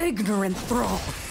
Ignorant thrall.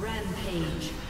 Rampage.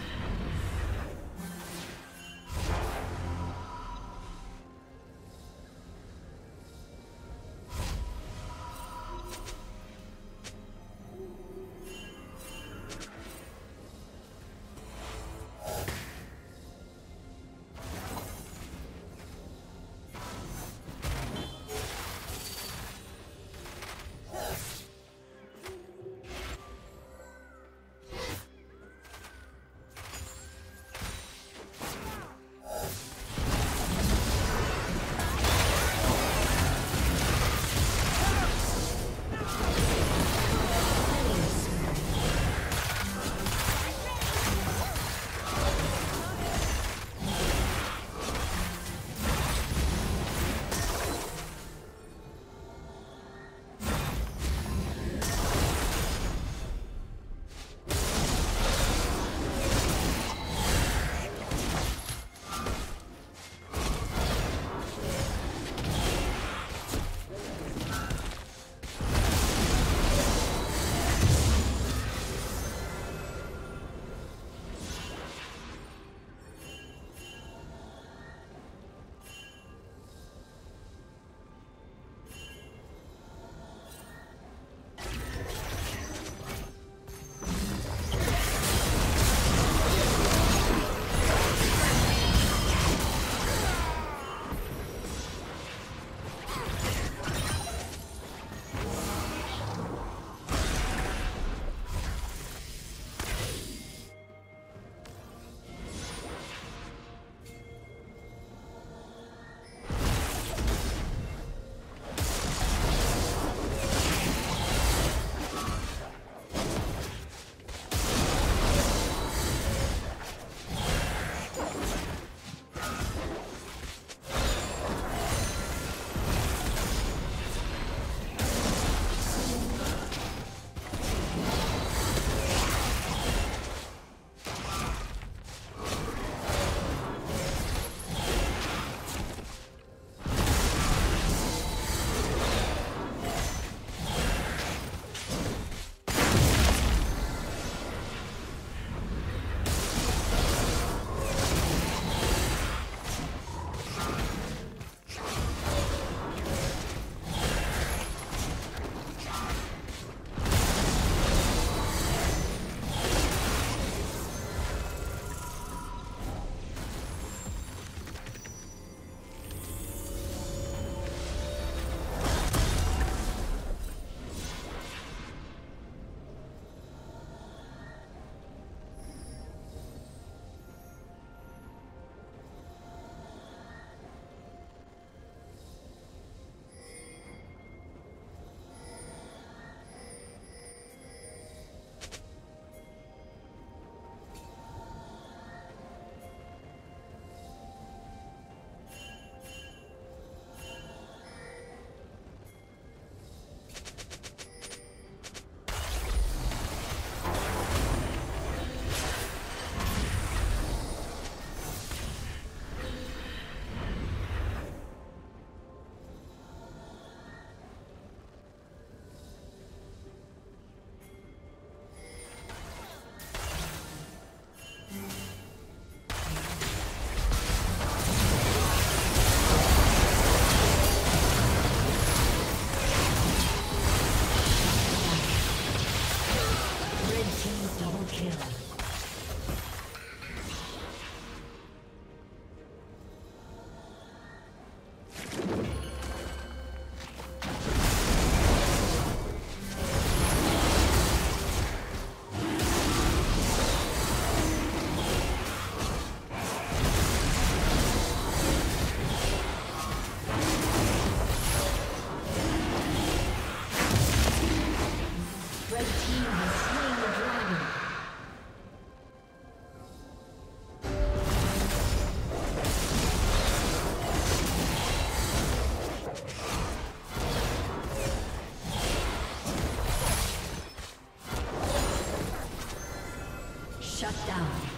Shut down.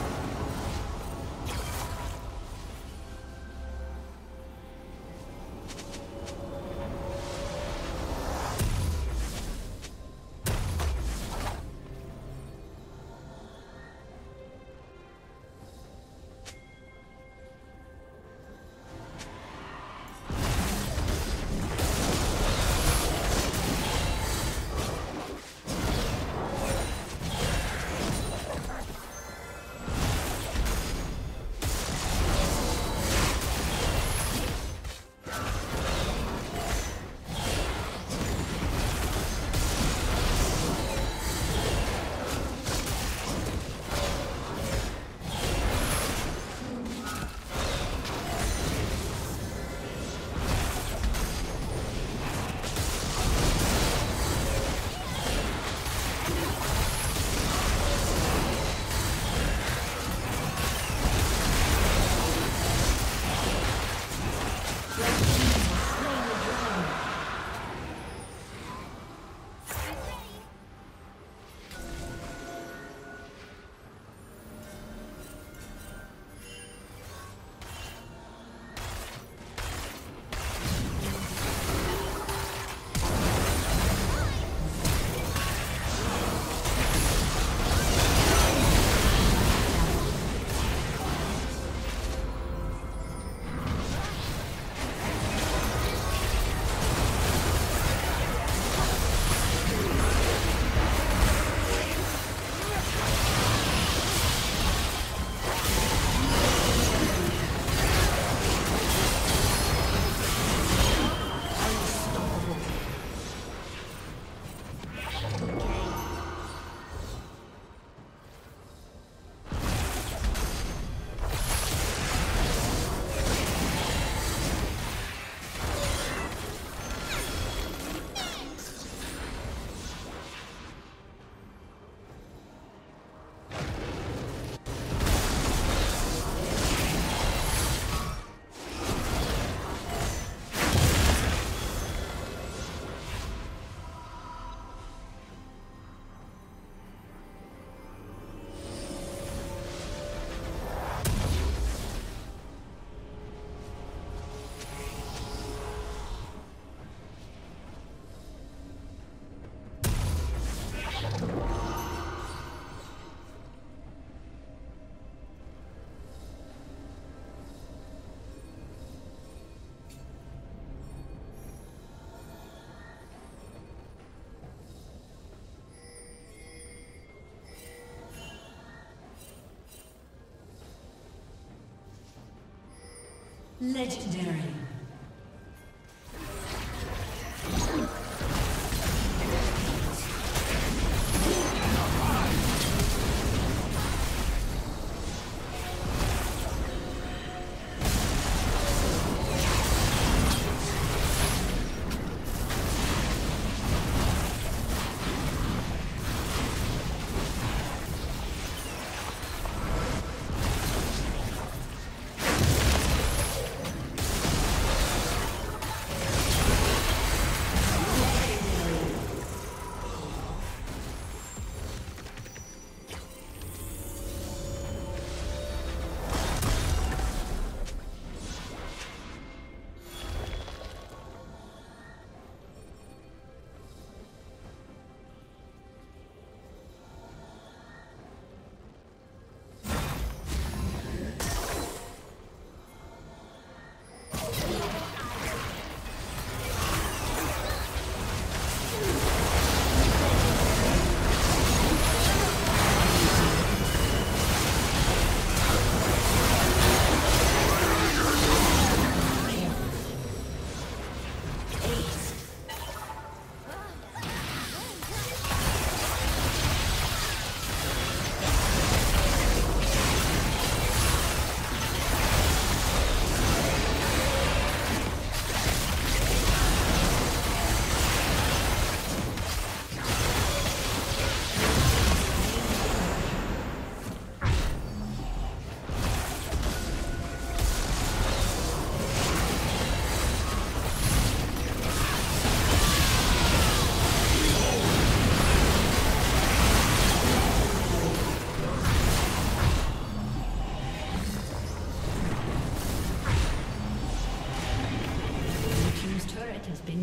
Legendary.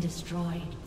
Destroyed.